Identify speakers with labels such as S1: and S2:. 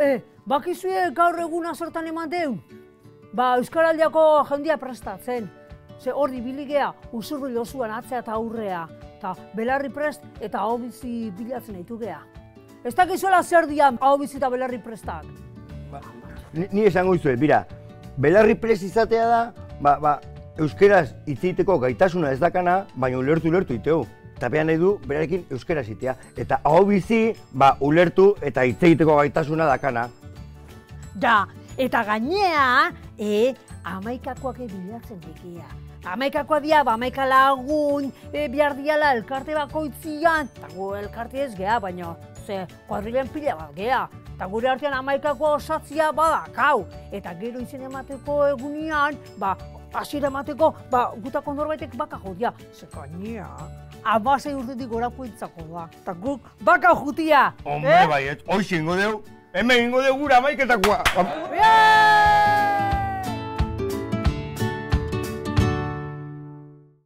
S1: E, bakizue gaur eguna zertan eman deu? Ba, Euskaraldiako jendia prestatzen. Ze hor dibiligea, usurri lozuan atzea eta aurrea. Eta belarri prest eta hau bizi bilatzen ditu gea. Ez dakizuela zer dian hau bizi eta belarri prestak.
S2: Ni, ni esango izue, bira, belarri prest izatea da, ba, ba, euskeraz hitz egiteko gaitasuna ez dakana, baina ulertu ulertu iteu. Eta behar nahi du, berarekin euskera zitea. Eta hau bizi, ba, ulertu eta hitz egiteko gaitasuna dakana.
S1: Da, eta gainea, e, amaikakoak bilatzen dikia. Amaikakoa dia, ba, amaika lagun, e, bihar diala elkarte bakoitzian. Eta gu elkarte ez gea, baina, ze, kuadrilen pila bat gea. Eta gure artean amaikakoa osatzia badakau. Eta gero izen emateko egunean, ba, hasiera emateko, ba, gutako norbaitek baka jodia. Ze gainea, amasei urtetik gorako itzako da. Eta guk baka jutia.
S2: Hombre,
S1: eh?
S2: baiet, hoxe ingo deu, hemen ingo deu gura maiketakoa.
S1: Bien!